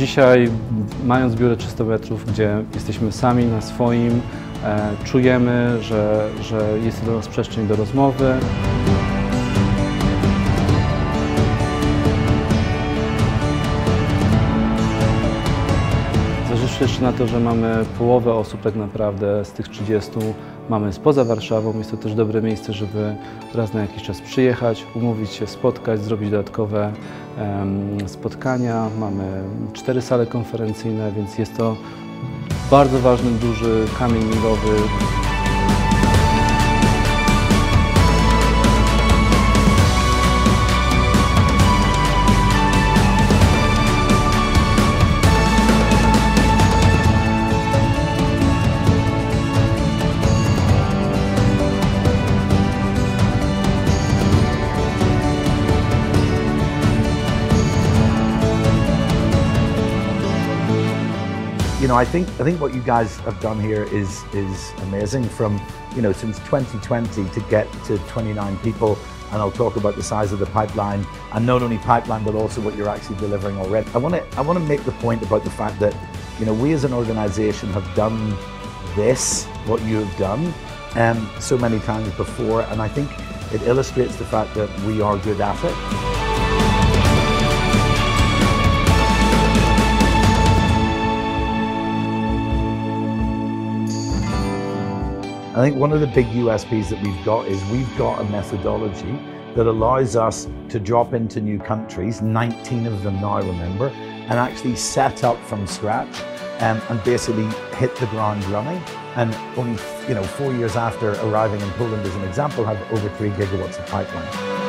Dzisiaj, mając biurę 300 metrów, gdzie jesteśmy sami na swoim, e, czujemy, że, że jest dla nas przestrzeń do rozmowy. Zważywszy jeszcze na to, że mamy połowę osób tak naprawdę z tych 30 mamy spoza Warszawą, jest to też dobre miejsce, żeby raz na jakiś czas przyjechać, umówić się, spotkać, zrobić dodatkowe spotkania. Mamy cztery sale konferencyjne, więc jest to bardzo ważny, duży kamień milowy know, I think I think what you guys have done here is is amazing. From you know, since 2020 to get to 29 people, and I'll talk about the size of the pipeline, and not only pipeline but also what you're actually delivering already. I want to I want to make the point about the fact that you know we as an organisation have done this, what you have done, um, so many times before, and I think it illustrates the fact that we are good at it. I think one of the big USPs that we've got is we've got a methodology that allows us to drop into new countries, 19 of them now, remember, and actually set up from scratch um, and basically hit the ground running. And only, you know, four years after arriving in Poland, as an example, have over three gigawatts of pipeline.